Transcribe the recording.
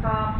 그러니까